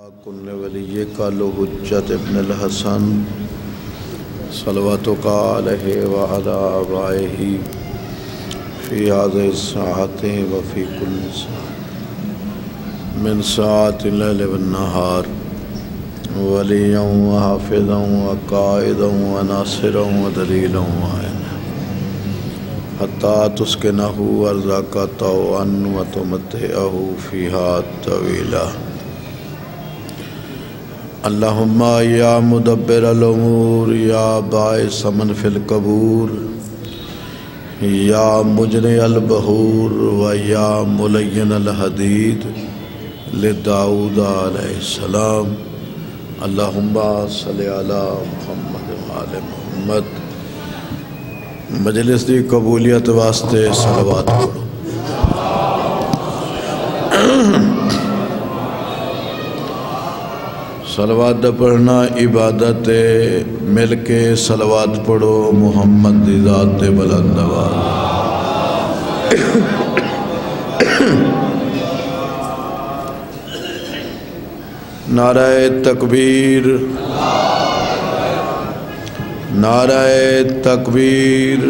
کن ولی کالو حجت ابن الحسن صلواتو کا علیہ وعلا آبائہی فی هذه الساعت وفی کل ساعت من ساعت اللیل والنہار ولیا وحافظا وقائدا وناصرا ودلیلا وعینا حتی تسکنہو ارزاکا طوعا وتمتعہو فیہا طویلا اللہم یا مدبر الامور یا باعث من فی القبور یا مجنی البحور و یا ملین الحدید لداود علیہ السلام اللہم صلی علی محمد و آل محمد مجلس دی قبولیت واسطے صلوات پڑھو۔ سلوات پڑھنا عبادت ہے، مل کے سلوات پڑھو، محمد دی ذات بلند نعرہ تکبیر۔ نعرہ تکبیر۔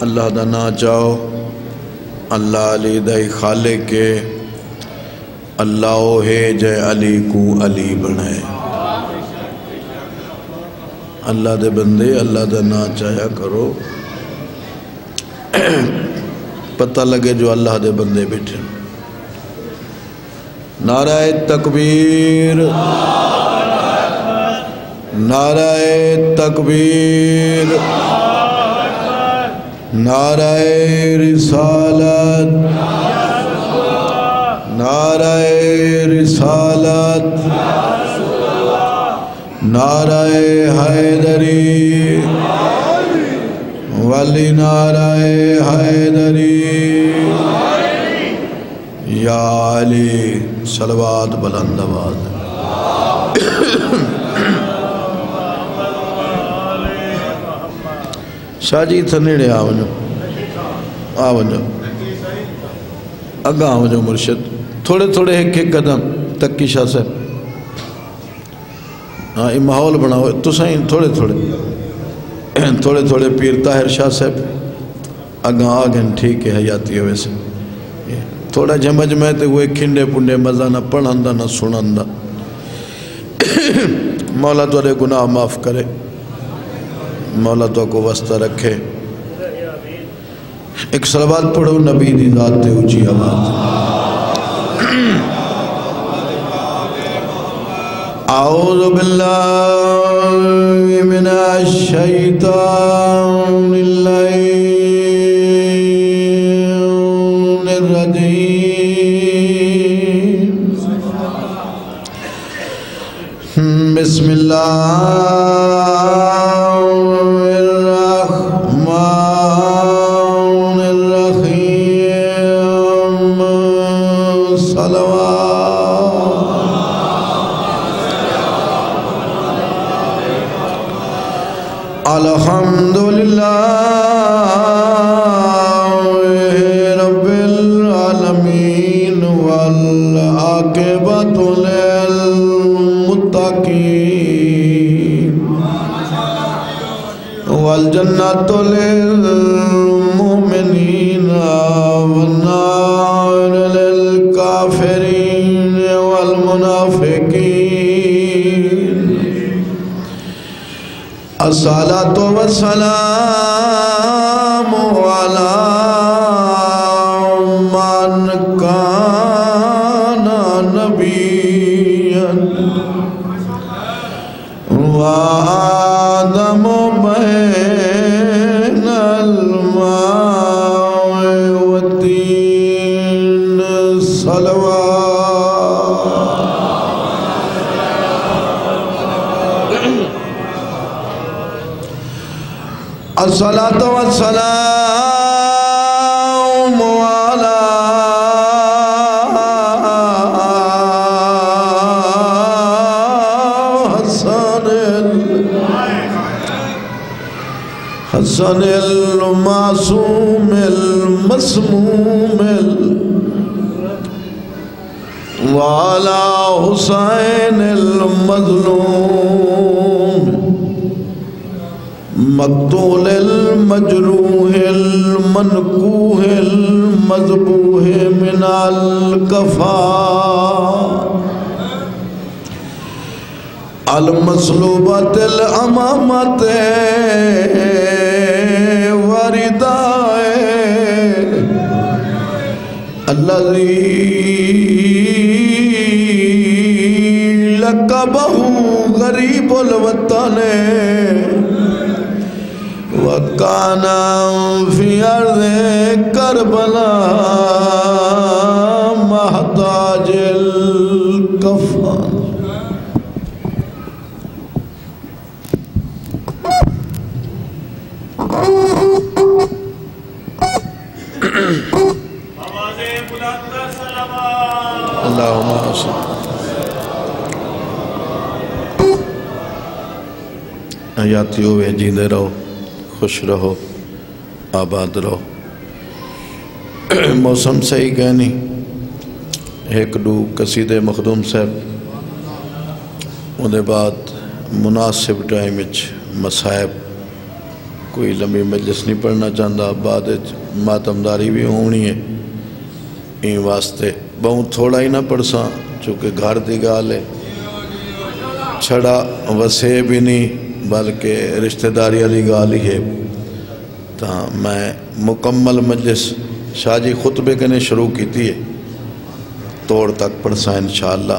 اللہ دا نا چاہو اللہ علی دائی خالے کے۔ اللہ ہے جے علی کو علی بنائے اللہ دے بندے، اللہ دا نا چاہیا کرو۔ پتہ لگے جو اللہ دے بندے بیٹھے۔ نعرہ تکبیر۔ نعرہ تکبیر۔ نعرہ رسالت۔ نعرہ رسالت، نعرہ حیدری، ولی نعرہ حیدری، یا علی صلوات بلند آباد شاہ جی تھا نیڑے آ ونجو آ ونجو اگاں ونجو مرشد۔ تھوڑے تھوڑے ایک ایک قدم تک کی شاہ صاحب۔ ہاں یہ ماحول بنا ہوئے تو سائیں تھوڑے تھوڑے۔ تھوڑے تھوڑے پیر طاہر شاہ صاحب۔ اگاں آگن ٹھیک ہے، حیاتی ہے ویسے تھوڑا جمج میں تے وہ کھنڈے پنڈے، مزہ نہ پڑھندہ نہ سنندہ مولا تو گناہ معاف کرے۔ مولا تو کو وسطہ رکھے۔ ایک سلوات پڑھو، نبی دی ذات تے اچھی آواز۔ أعوذ بالله من الشيطان الليل الرجيم. بسم الله الصلاة والسلام الصلاة والسلام على حسن حسن المعصوم المسموم والا حسین المظلوم مقتول المجروح المنکوح المذبوح من الکفا المسلوبت الامامت وردائے الذي لقبه غريب الوطن وكان في أرض كربلاء محتاج الكفن اللهم صل۔ حیاتی ہوئے جیندے رہو۔ خوش رہو، آباد رہو۔ موسم صحیح کہنی ایک دو قصید مخدوم صاحب اندے بعد مناسب ٹائم اچ مسائب کوئی لمبی مجلس نہیں پڑھنا چاہتا بعد ماتمداری بھی ہونی ہے۔ این واسطے بہت تھوڑا ہی نہ پڑھساں، چونکہ گھر دی گال ہے۔ چھڑا وسے بھی نہیں۔ بلکہ رشتہ داری علی گال ہی ہے۔ تا میں مکمل مجلس شاہ جی خطبے کنے شروع کی تھی۔ ہے توڑ تک پڑھساں انشاءاللہ۔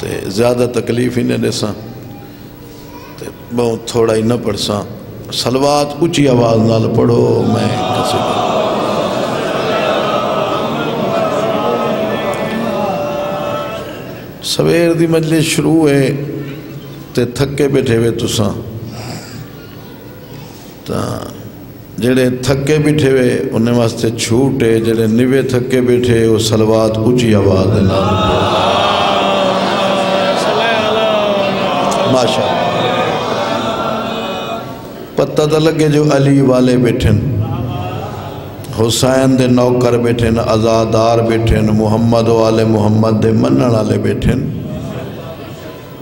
تے زیادہ تکلیف ہی نہیں دیساں۔ تے بہت تھوڑا ہی نہ پڑھساں۔ سلوات اچھی آواز نال پڑھو، میں کسی دوں سویر دی مجلس شروع ہے۔ تے تھکے بیٹھے ہوئے تساں۔ تا جڑے تھکے بیٹھے ہوئے، انہیں واسطے چھوٹ ہے، جڑے نوے تھکے بیٹھے، وہ سلوات اچھی آواز نال۔ ماشاء پتہ تو لگے جو علی والے بیٹھن۔ حسین دے نوکر بیٹھن ازادار بیٹھن، محمد والے محمد دے منن والے بیٹھن۔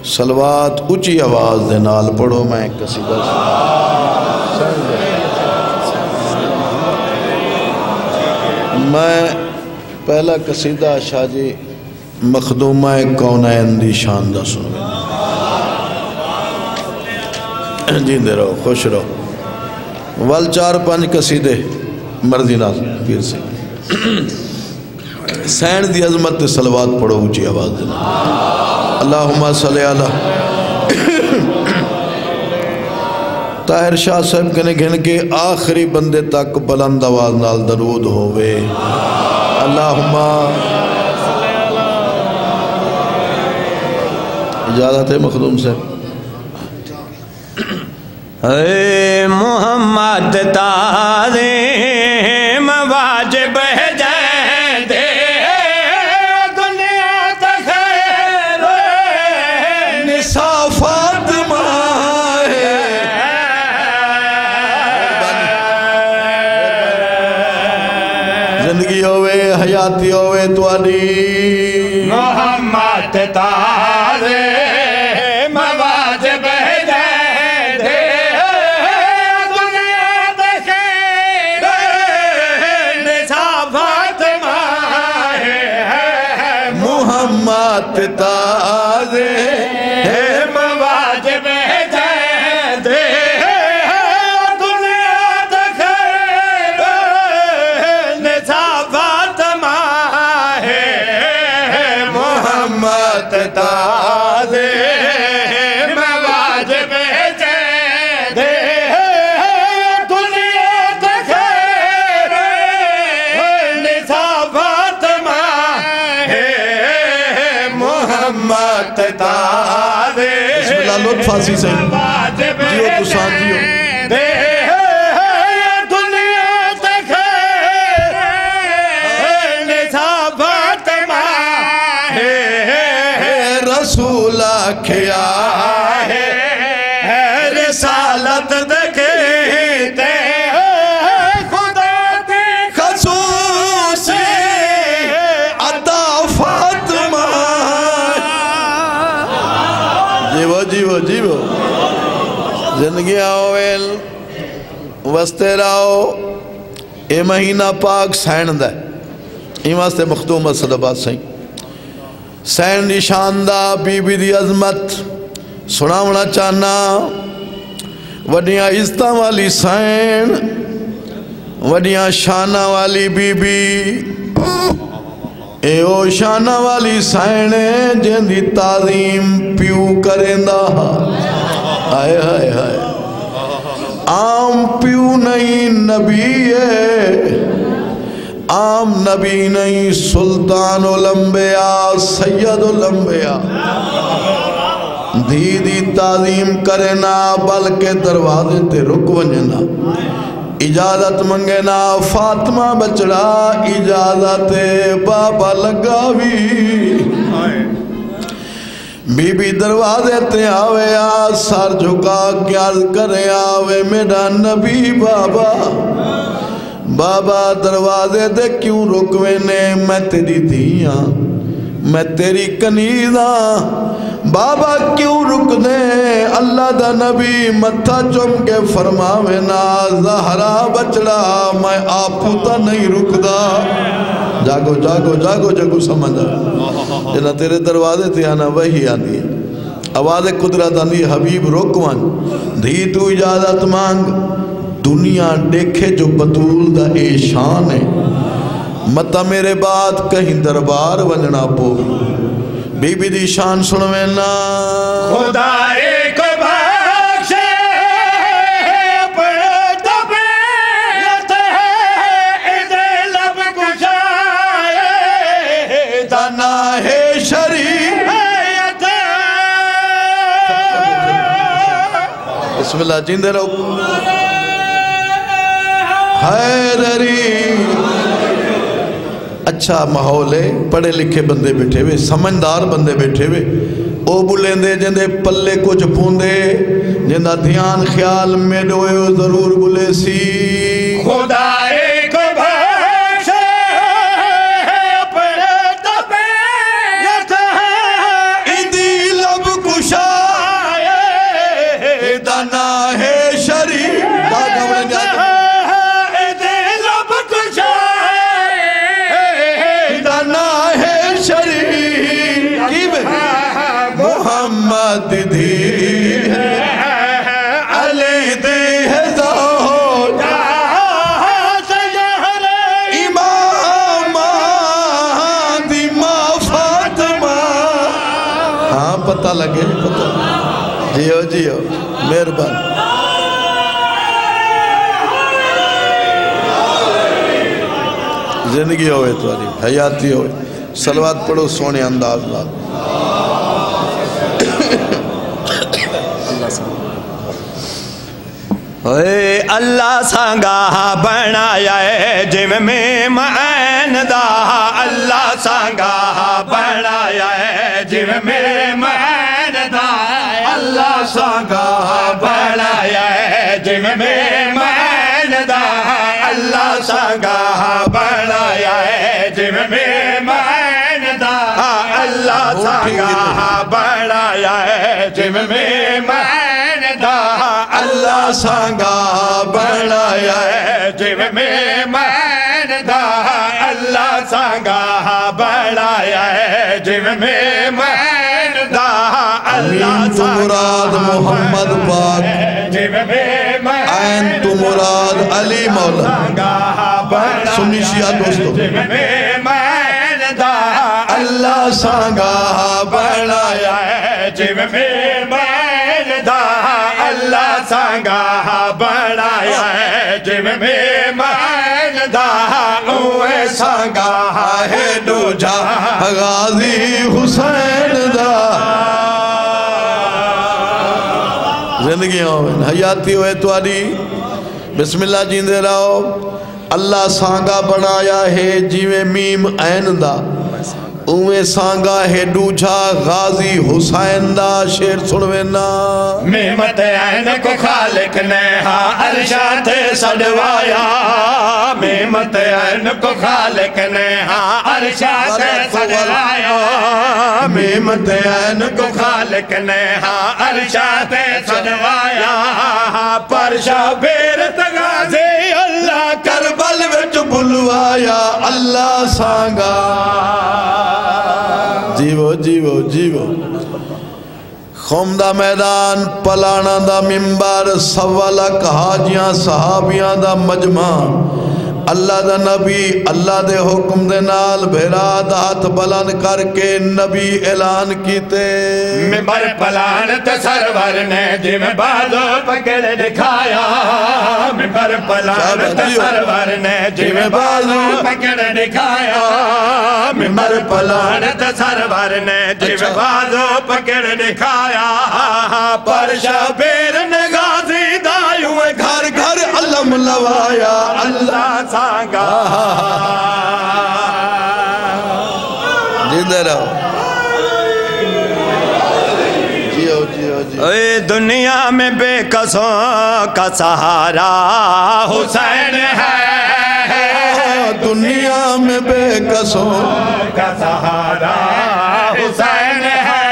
سلوات اچھی آواز دے نال پڑھو میں قصیدہ میں پہلا قصیدہ شاہ جی مخدومہ کونین دی شان دا سن جیندے رہو خوش رہو وال چار پانچ قصیدے مرضی نال پیر سے سین دی عظمت سلوات پڑھو اونچی آواز دینا اللہم صلی اللہ طاہر شاہ صاحب کنے گھن کے آخری بندے تک بلند آواز نال درود ہوئے اللہم اجازت ہے مخدوم سے اے محمد تعظیم واجب محمد محمد تازے مواجب ہے جے دے دنیا تخیر نسا فاطمہ ہے محمد تازے۔ بسم اللہ لطف آسی سے۔ جیو تو وستے راو اے مہینہ پاک سین دا این واسطے مختوم صدبات سائیں سین دی شاندہ بی بی دی عظمت۔ سناونا چاہنا، وڈیاں عزتہ والی سین، وڈیاں شانہ والی بی بی اے او شانہ والی سین جن دی تعظیم پیو کریں دا آئے آئے آئے عام پیو نہیں نبی ہے، عام نبی نہیں سلطان الانبیاء، سید الانبیاء۔ دی دی تعظیم کرنا بلکہ دروازے تے رک ونجنا اجازت منگنا فاطمہ بچڑا اجازت، بابا لگا بھی بی بی دروازے تے آوے آ سر جھکا کیا کرے آوے میرا نبی بابا بابا دروازے تے کیوں رکوے نے میں تیری دھیاں میں تیری کنیداں بابا کیوں رک دے؟ اللہ دا نبی متھا چم کے فرماوے نا، زہرا بچڑا، میں آپو تا نہیں رک دا جاگو جاگو جاگو جاگو سمجھا جنا تیرے دروازے تے آنا، وہی آنی ہے۔ آواز قدرت آنی حبیب رکوان دھی تو اجازت مانگ۔ دنیا دیکھے جو بطول دا اے شان ہے۔ متا میرے بعد کہیں دربار ونجنا پو بی بی دی شان سنوے نا خدا ایک بخشے پر طبیعت ہے ادھے لب گشائے تنا ہے شریف حیت بسم اللہ جیندے رہو حیدری اچھا ماحول ہے، پڑھے لکھے بندے بیٹھے ہوئے، سمجھدار بندے بیٹھے ہوئے۔ او بلیں دے جن دے پلے کچھ پوندے۔ جن دا دھیان، خیال میں ڈوئے ضرور بلے سی۔ خدا جیو جیو مہربان زندگی ہوئے تواری حیاتی ہوئے۔ سلوات پڑھو سونے انداز لات اے اللہ سانگا بنایا ہے جم میں معین دا۔ اللہ سانگا بنایا ہے جم میں معین دا اللہ سانگا بنایا ہے جم میں معین دا۔ اللہ سانگا بنایا ہے جم میں معین دا۔ اللہ سانگا بنایا ہے جم میں معین دا۔ اللہ سانگا بنایا ہے جم میں مین دا۔ اللہ سانگا بنایا ہے جم میں مین دا اللہ تو مراد محمد پاک جم تو مراد علی مولا سنی شیعہ دوستو میں دا اللہ سانگا بنایا ہے جم میں دا اللہ سانگا بنایا ہے جم میں دا اوے سانگا ہے دو جا غازی حسین دا زندگی ہوئے حیاتی ہوئے تواری بسم اللہ جیندے رہو۔ اللہ سانگا بنایا ہے جیوے میم این دا۔ اوے سانگا ہے ڈوجھا غازی حسین دا شیر سنوینا۔ میمت عین کو خالق نے ہاں عرشات سڑوایا میمت عین کو خالق نے ہاں عرشات سڑوایا میمت عین کو خالق نے ہاں ارشاد سجوایا۔ پر شبیر تغازی اللہ کربل وچ بلوایا۔ اللہ سانگا۔ جیو جیو جیو خوم دا میدان پلانا دا ممبر سوالک حاجیاں صحابیاں دا مجمع اللہ دا نبی اللہ دے حکم دے نال بھیرا دا ہاتھ بلند کر کے نبی اعلان کیتے۔ میں پلان تے سرور نے جی میں بازو پکڑ دکھایا۔ میں بر پلان تے سرور نے جی میں بازو پکڑ دکھایا۔ میں پلان۔ تے سرور نے جی میں بازو پکڑ دکھایا۔ پر شبیر نے علم لوایا اللہ سانگا۔ جیو جیو اے دنیا میں بے قصوں کا سہارا حسین ہے۔ دنیا میں بے قصوں کا سہارا حسین ہے۔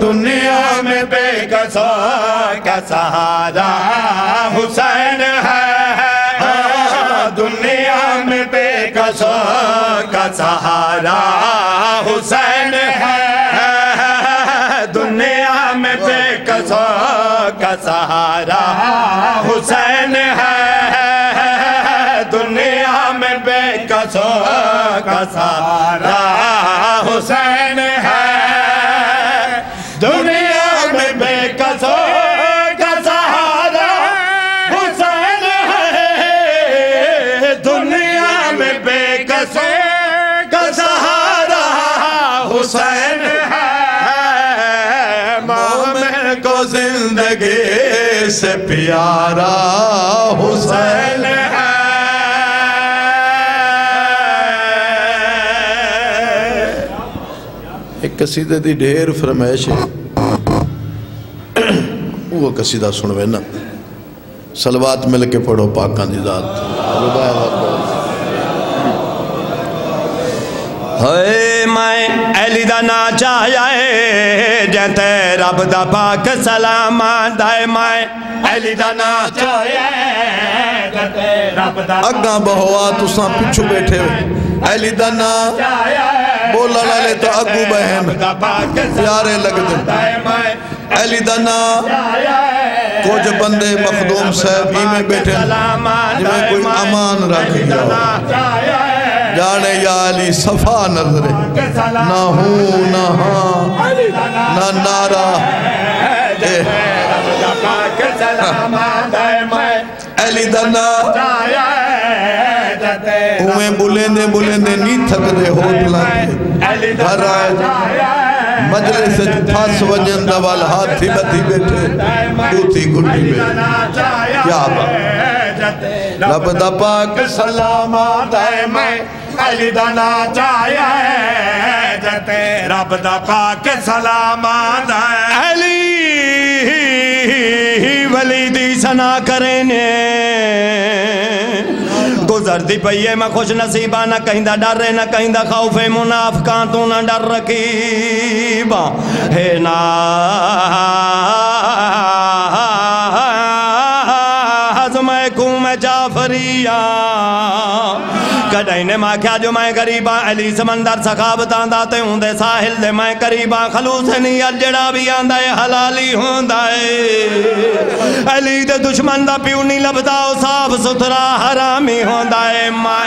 دنیا میں بے قصوں کا سہارا سے پیارا حسین ہے۔ ایک قصیدے دی ڈھیر فرمائش ہے۔ وہ قصیدہ سنوے نا سلوات مل کے پڑھو پاکان دی ذات۔ اللہ ہوئے میں ایلی دا نا چاہیے جنتے رب دا پاک سلام دائے میں ایلی دا نا چاہیے جنتے رب دا اگاں بہوا تساں پچھو بیٹھے ہو ایلی دانا بولا لالے تو اگو بہن۔ پیارے لگ دن دائے میں ایلی دانا کچھ بندے مخدوم صاحب ہی میں بیٹھے جی میں کوئی امان رکھ گیا جانے یا علی، صفا نظرے نہ ہوں، نہ ہاں نہ نارا ایلی دانا۔ اویں بلندے بلندے نہیں تھک دے ہوتلا کے گھر آئے مجلس سے پھاس وجن دوال ہاتھی بتی بیٹھے۔ دوتی گھڑی بیٹھے کیا بات؟ رب دا پاک سلام دائے میں علی دانا چاہیے جتے رب دا پاک سلام دائے علی ولی دی سنا کرنے گزر دی پئیے میں خوش نصیبہ نہ کہیں دا ڈر نہ کہیں دا خوف منافقان تو نہ ڈر رکیبہ ہے نا۔ کڈائیں نے ماں کیا جو میں غریباں علی سمندر سخابتاں داتے ہوں دے ساحل دے میں قریباں خلوص نیت جڑا بھی آندہ ہے حلالی ہوں دائے علی دے دشمن دا پیو نہیں لبدا او صاف ستھرا حرامی ہوں دائے ماں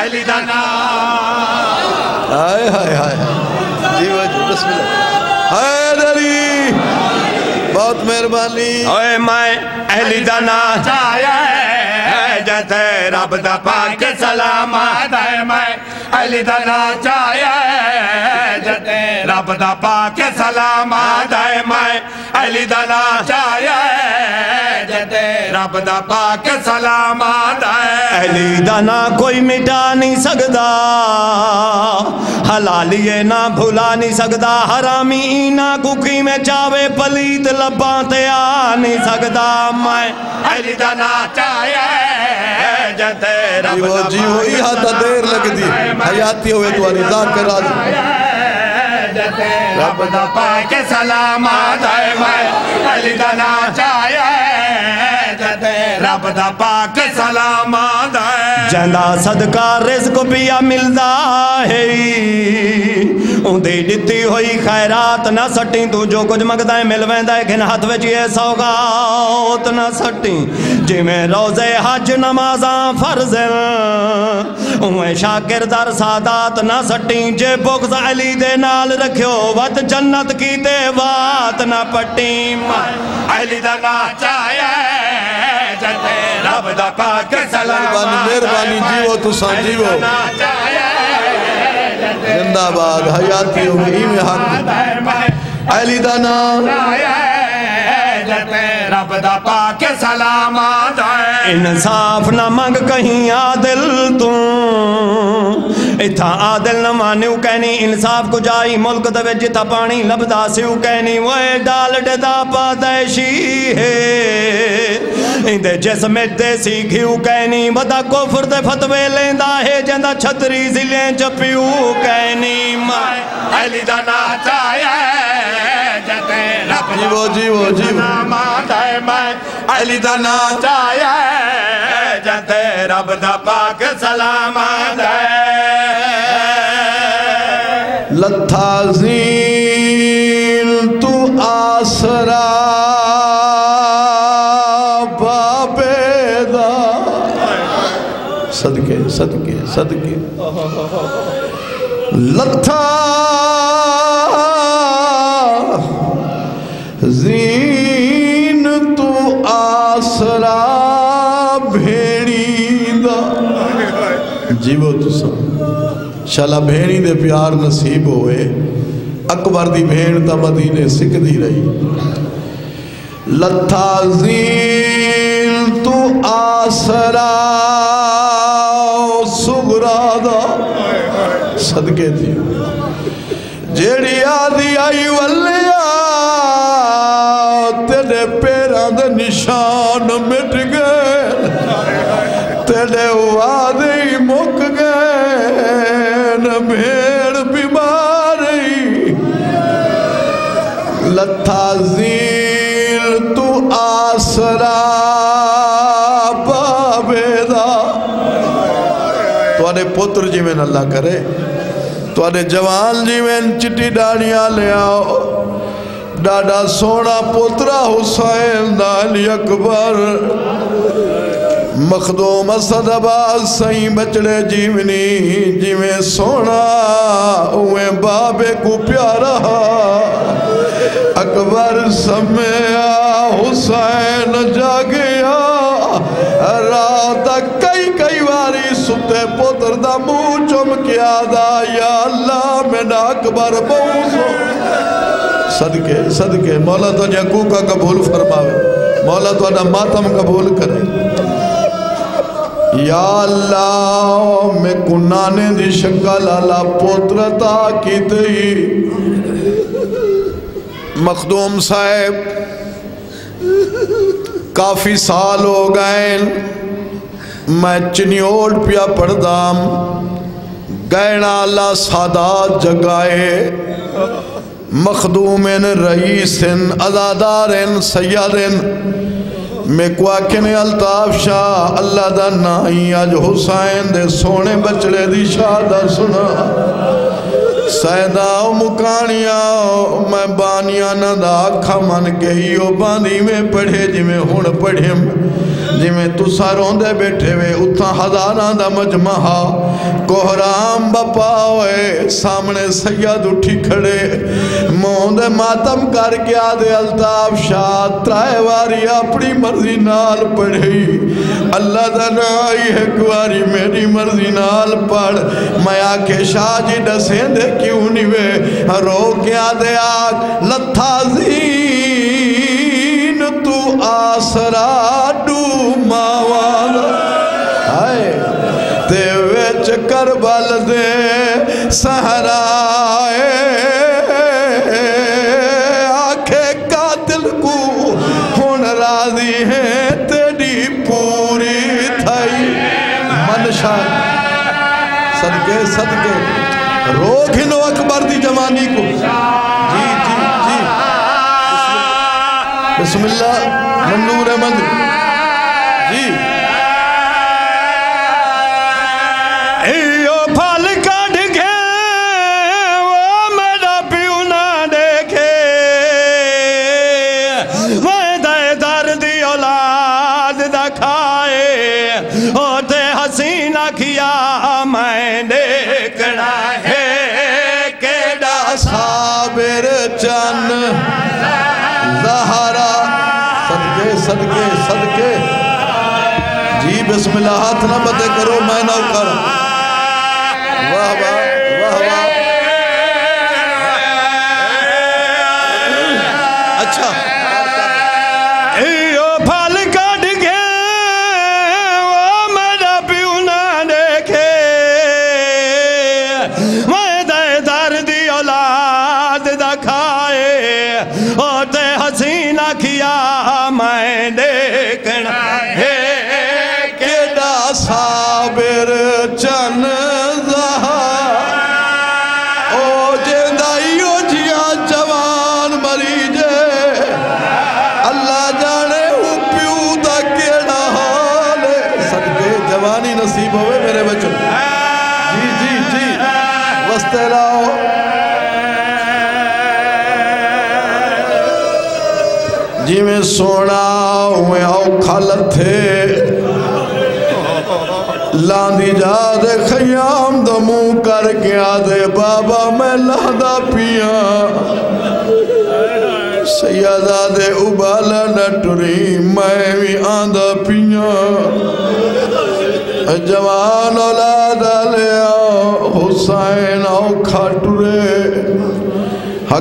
علی دا نام۔ آئے ہائے ہائے۔ جی وجہ بسم اللہ۔ حیدری بہت مہربانی۔ اوے میں اہلی دا نا حاجت ہے، رب دا پاک سلامت ہے، میں علی دا ناچا ہے، رب دا پاک سلامت ہے، میں علی دا ناچا ہے رب دا پاک سلام آدھائے اہلی دا نا کوئی مٹا نہیں سکدا حلالیے نہ بھلا نہیں سکدا حرامی نہ ککی میں چاوے پلیت لباں تے آ نہیں سکدا میں علی دا نا چاہیے جتے رب جیو دا جیو ای ہاتھا دیر لگ دی۔ حیاتی ہوئے تو رضا کرا دی۔ رب دا پاک سلام آدھائے میں علی دا ناچایا رب دا پاک سلام آدھائے جندہ صدقہ رزق پیا ملدا ہے۔ اندھی ڈتی ہوئی خیرات نہ سٹیں تو جو کچھ مگدہ ہے مل ہے گھن ہاتھ وچ یہ سوگات نہ سٹیں۔ جی میں روزے حج نمازاں فرض اویں شاکر در سادات نہ سٹیں۔ جے بغض علی دے نال رکھو وقت جنت کی دے وات نہ پٹیں علی دا رب دا پاک سلام مہربانی جیو تو سان جیو زندہ باد حیاتی ہوئی میں حق علی دا نام رب دا پاک سلام آدھائے انصاف نہ منگ کہیں عادل تو اتھا عادل نہ مانیو کہنی انصاف کو جائی ملک دوے جتا پانی لبدا سیو کہنی وہ ڈال ڈدا پادیشی ہے اندے جسم دیسی گھیو کہنی بدا کفر دے فتوے لیندہ ہے جندہ چھتری زلیں چپیو کہنی مائے علی دا ناچایا جتے رب جیو جیو جیو ماندائے میں علی دا ناچایا جتے رب دا پاک سلام آدھائے لتھا زین تو آسرا بابے صدقے صدقے صدقے۔ لتھا زین تو آسرا بھیڑی دا۔ جیو تو سب شالا بھیڑی دے پیار نصیب ہوئے۔ اکبر دی بھیڑ تا مدینے سکھ دی رہی۔ لتھا زین تو آسرا سگرا دا۔ صدقے تھی جیڑی آدھی آئی والیا تیرے پیران دے نشان مٹ گئے۔ تیرے وعدے مک گئے۔ آسرا بابے دا تو آنے پتر جی میں اللہ کرے تو آنے جوان جی میں چٹی ڈانیاں لے آؤ ڈاڈا سونا پترا حسین دالی اکبر مخدوم اسد عباس سائیں بچڑے جیونی جیویں سونا اویں بابے کو پیارا اکبر سمیا حسین جاگیا۔ رات کئی کئی واری ستے پتر دا منہ چمکیا دا، یا اللہ میں نا اکبر بوسو صدقے صدقے، مولا تو جکو کا قبول فرماوے۔ مولا تو انا ماتم قبول کرے۔ یا اللہ میں کنانے دی شکل اللہ پوترتا کی تئی۔ مخدوم صاحب، کافی سال ہو گئے، میں چنیوڑ پیا پردام گینا اللہ سادات جگائے، مخدومن رئیسن ازادارن سیادن، میں کوکن الطاف شاہ، اللہ دا نائی آج حسین دے سونے بچڑے دی شادہ سنا۔ سیدہ مکانیاں میں بانیاں نہ دا آکھا من او باندی میں پڑھے جی میں ہون پڑھیم جی میں تو ساروں بیٹھے وے اتھا ہزاران دا مجمعہ کوہرام بپا ہوئے، سامنے سید اٹھی کھڑے۔ مون دے ماتم کر کے آدھے الطاف شاہ، ترائے واری اپنی مرضی نال پڑھی اللہ دا نائی ہے کواری میری مرضی نال پڑھ۔ میں آکے شاہ جی ڈسیں دے کیوں نہیں وے؟ رو کے آدھے آگ، لتھا زین آسرا ڈو ماوالا آئے تے ویچ کربل دے سہرائے آنکھیں قاتل کو ہون راضی ہیں تیری پوری تھائی منشا صدقے صدقے رو گھنو اکبر دی جوانی کو بسم اللہ منظور احمد بسم اللہ ہاتھ نہ بتے کرو میں نہ کر سونا ہوئے آؤ کھالت تھے لاندی جا دے خیام دا منہ کر کے آدھے بابا میں لاندہ پیا سیدہ دے ابالا نٹری میں بھی آندہ پیا جوان اولاد لیا حسین آؤ کھاٹورے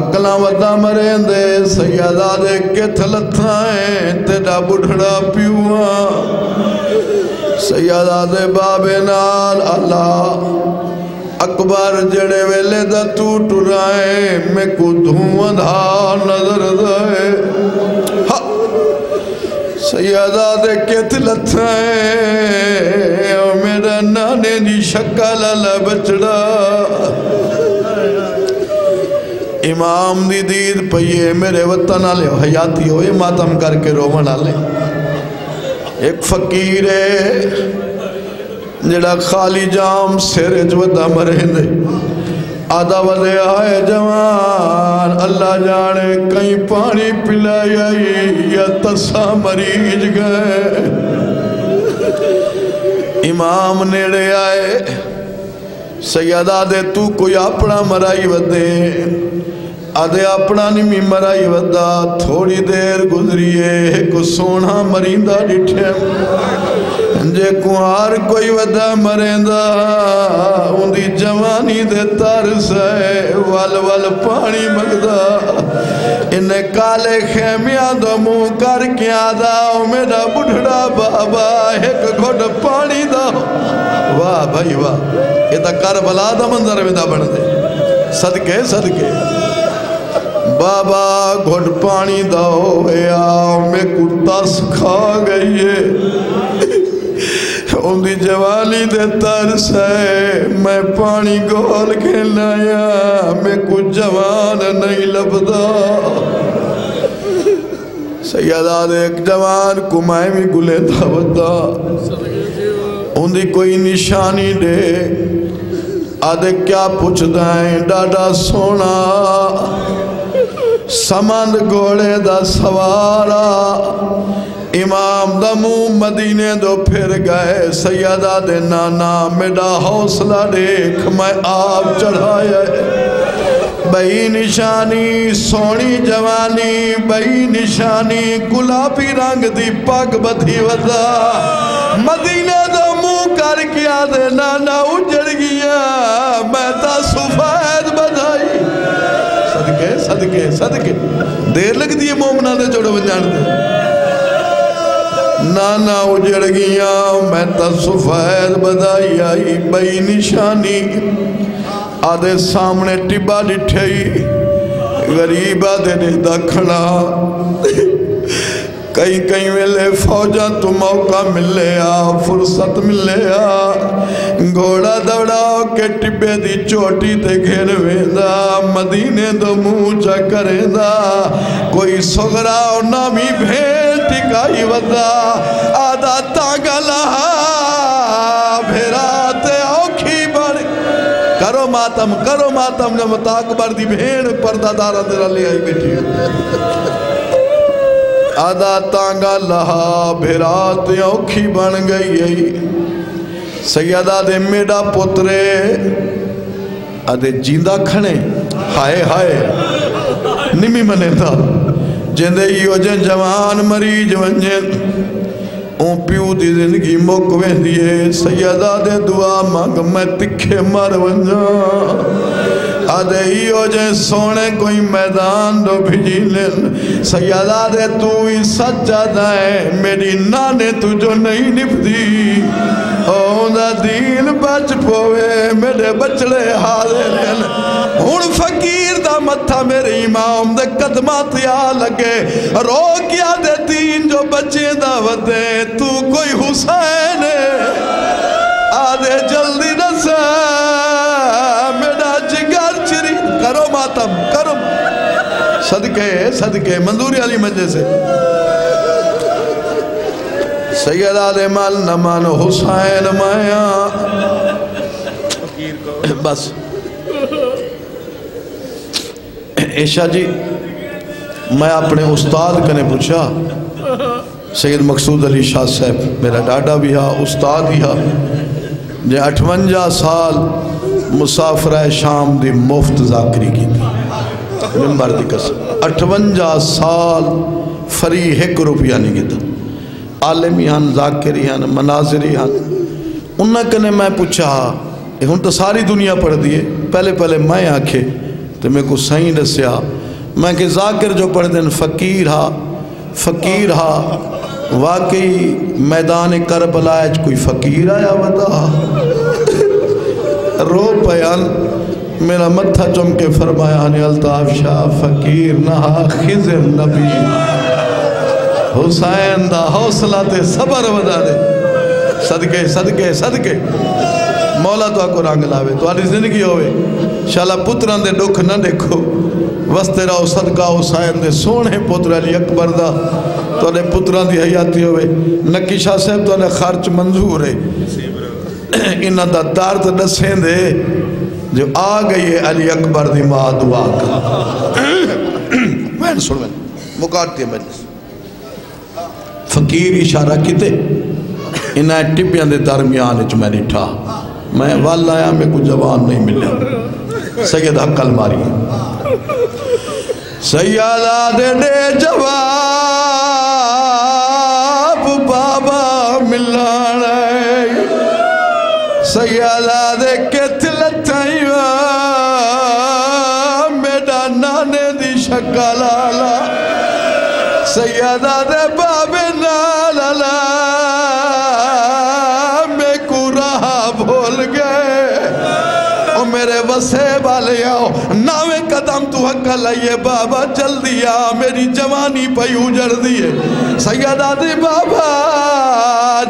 حقلا ودا مرین دے سیدہ دے کتھ لتھائیں تیڑا بڑھڑا پیوان سیدہ دے بابے نال اللہ اکبر جڑے ویلے دا تو ٹرائیں میں کو دھوان دھا نظر دے ہاں سیدہ دے کت لتھائیں میرا نانے دی شکل اللہ بچڑا امام دی دید پئیے میرے وطن آلے حیاتی ہوئے، ماتم کر کے رومن آلے ایک فقیر ہے، جڑا خالی جام سیرے جو دا مرین دے۔ آدھا ودے آئے جوان، اللہ جانے کہیں پانی پلائی یا تسا مریج گئے۔ امام نیڑے آئے، سیدہ دے تو کوئی اپنا مرائی ودے۔ آدھے اپنا نمی مرائی ودا، تھوڑی دیر گزریے کو سونا مریندہ ڈٹھے۔ جے کوہار کوئی ودا مریندہ اندی جوانی دے ترس ہے وال وال پانی مگدہ انہیں کالے خیمیاں دو مو کر کے آدھا میرا بڑھڑا بابا، ایک گھڑ پانی دا۔ واہ بھائی واہ، یہ تا کربلا دا منظر میں دا بڑھ دے۔ صدقے صدقے۔ بابا گھڑ پانی داؤ یا میں کتا سکھا گئی ہے ان دی جوانی دے ترس ہے میں پانی گول کے لایا میں کچھ جوان نہیں لبدا سیدہ دے ایک جوان کو میں بھی گلے تھا بدا ان دی کوئی نشانی دے آدھے کیا پوچھ دائیں ڈاڈا سونا سمند گوڑے دا سوارا، امام دا منہ مدینے دو پھر گئے، سیدہ دے نانا، میڈا حوصلہ دیکھ، میں آپ چڑھایا۔ بئی نشانی، سونی جوانی، بئی نشانی، گلابی رنگ دی پاک بدھی ودا مدینے دو منہ کر کیا دے نانا اجڑ گیا، میں تا سفید بدھائی صدقے صدقے دیر لگ دیئے مومنہ دے جوڑے ونجان دے نانا اجڑ گیا میں تا سفید بدائی آئی بئی نشانی آدھے سامنے ٹبا ڈٹھئی غریب آدھے نے دا کھڑا کئی کئی ویلے فوجہ تو موقع ملے آ فرصت ملے آ گھوڑا دوڑاؤ کے ٹبے دی چوٹی تے گھر ویندہ مدینے دو موچا کرے دا کوئی سغراؤ نامی بھیڑ ٹکائی ودا آدھا تاگا لہا بھیراتے اوکھی بڑی کرو ماتم کرو ماتم جب تاکبر دی بھیڑ پردہ دارا دیرا لے آئی بیٹھی آدھا تانگا لہا بھیرات اوکھی بن گئی سیدہ دے میڈا پترے ادھے جیندہ کھنے ہائے ہائے نمی منے تھا جندے یو جن جوان مریج ونجن اون پیو دی زندگی مک ویندیے سیدہ دے دعا مانگ میں تکھے مر ونجا آدھے ایو جے سونے کوئی میدان دو بھجی لین سیدہ دے تو ہی سچ سچا دائیں میری نانے تجھو نہیں نپ دی اون دا دین بچ پوے میرے بچڑے حاضر لین ہون فقیر دا متھا میرے امام دے قدمات یا لگے۔ رو کیا دے تین جو بچے دعوت دے تو کوئی حسین آدھے جلدی نسا صدقے صدقے منظوری علی مجھے سے سیدہ دے مال نمان حسین مایا۔ بس۔ ایشا جی میں اپنے استاد کنے پوچھا، سید مقصود علی شاہ صاحب، میرا ڈاڈا بھی ہا استاد ہی ہا جے جی، اٹھونجا سال مسافرہ شام دی مفت ذاکری کی تھی۔ ممبر دی قسم۔ اٹھونجا سال فری ایک روپیہ نہیں کی تھا عالمی ہن، ذاکری ہن، مناظری ہن۔ انہاں کنے میں پوچھا یہ ہن تو ساری دنیا پڑھ دیئے پہلے پہلے میں آکھے تو میں کو صحیح نسیا میں کہ ذاکر جو پڑھ دیں فقیر ہا فقیر ہا۔ واقعی میدان کربلا کوئی فقیر آیا ودا رو پیان میرا متھا چم کے فرمایا نے الطاف شاہ، فقیر، نہا خزر نبی۔ حسین دا حوصلہ تے صبر ودا دے۔ صدقے صدقے صدقے۔ مولا تو آکو رنگ لاوے تو آلی زندگی ہوئے شالا پتران دے دکھ نہ دیکھو وستے رہو، صدقہ حسین دے سونے پتر علی اکبر دا۔ تو آلے پتران دی حیاتی ہوئے نکی شاہ صاحب تو آلے خرچ منظور ہے۔ انہ دا دارد نسیں دے جو آ گئی ہے علی اکبر دی ماں دعا کا۔ میں سن میں مکارتی ہے مجلس فقیر اشارہ کیتے؟ انہیں ٹپیاں دے درمیان اچ میں نٹھا میں والا آیا میں کو جوان نہیں ملے سید حقل ماری سیادہ دے دے جواب بابا ملان سیادہ دے کتل دی شکل آلا سیادہ دے بابے نالا میں کو رہا بھول گئے. او میرے وسے والے آؤ. ناوے قدم تو حق لئیے بابا جلدی آ میری جوانی پہ اجڑ دیئے سیدہ دی بابا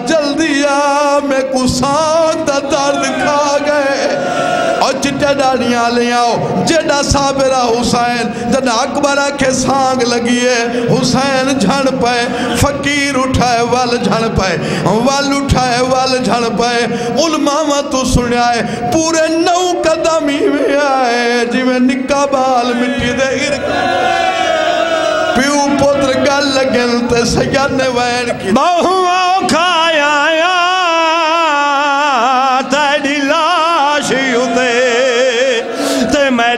جلدی آ میں کو سانگ دا درد کھا گئے. اور چٹے ڈاڑیاں لے آؤ۔ جیڑا صابرہ حسین جن اکبرہ کے سانگ لگیے حسین جھن پائے فقیر اٹھائے، وال جھن پائے وال اٹھائے، وال جھن پائے علماء تو سنیائے، پورے نو قدمی میں آئے جی میں نکا بال مٹی دے ارک۔ پیو پتر گل لگن تے سید نے وین کی۔ بہو کھایا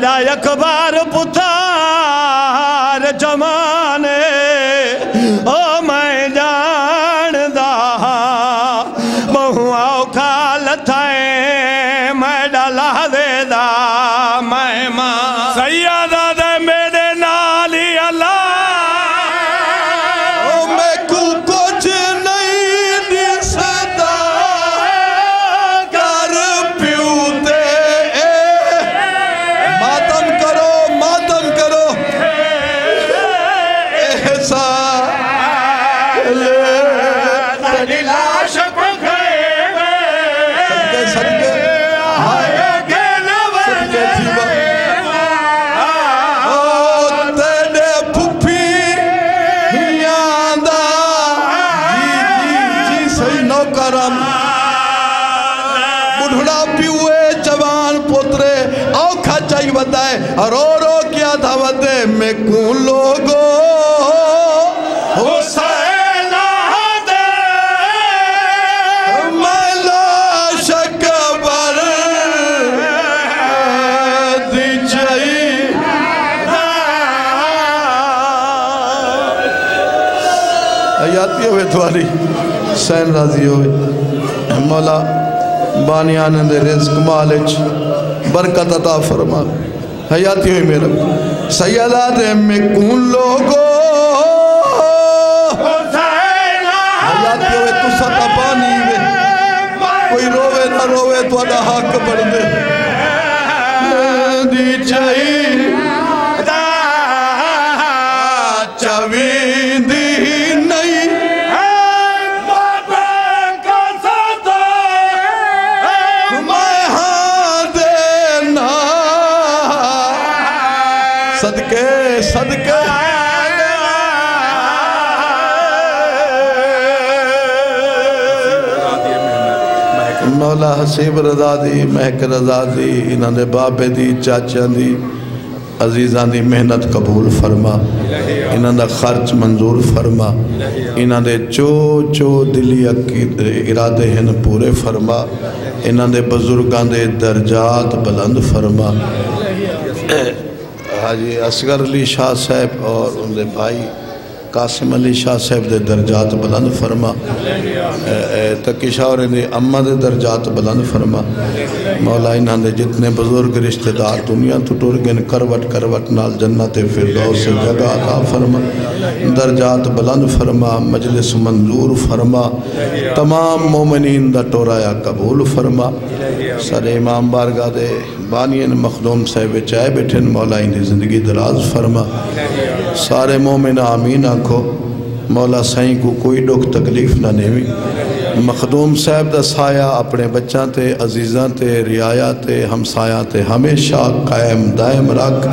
میرا اکبار پتار جمانے حیاتی ہوئے تھواری سین راضی ہوئے۔ مولا بانیان دے رزق مالچ برکت عطا فرما۔ حیاتی ہوئی میرا سیدہ دے میں کون لوگو؟ حیاتی ہوئے، تو ستا پانی وے کوئی روے نہ روے تو ادا حق بڑھ دے دی چاہی مولا حسیب رضا دی مہک رضا دی، انہاں دے بابے دی چاچا دی عزیزان دی محنت قبول فرما۔ انہاں دا خرچ منظور فرما۔ انہاں دے چو چو دلی ارادے ہیں پورے فرما۔ انہاں دے بزرگان دے درجات بلند فرما۔ حاجی اصغر علی شاہ صاحب اور ان دے بھائی قاسم علی شاہ صاحب دے درجات بلند فرما۔ اے اے تکی شاور دے امہ دے درجات بلند فرما۔ مولا انہاں دے جتنے بزرگ رشتہ دار دنیا تو ٹور گن کروٹ کروٹ نال جنت فردوس سے جگہ عطا فرما۔ درجات بلند فرما، مجلس منظور فرما۔ تمام مومنین دا ٹورایا قبول فرما۔ سر امام بارگاہ دے بانین مخدوم صاحب چائے بیٹھن مولا انہیں زندگی دراز فرما۔ سارے مومن آمین آکھو مولا سائیں کو کوئی ڈوک تکلیف نہ نیوی مخدوم صاحب دا سایہ اپنے بچاں تے، عزیزاں تے ریایہ تے، ہمسایاں تے ہمیشہ قائم، دائم رکھ۔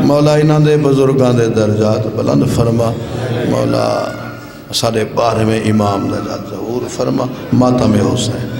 مولا انہاں دے بزرگاں دے درجات بلند فرما۔ مولا سارے بارے میں امام درجات ضرور فرما۔ ماتم حسین۔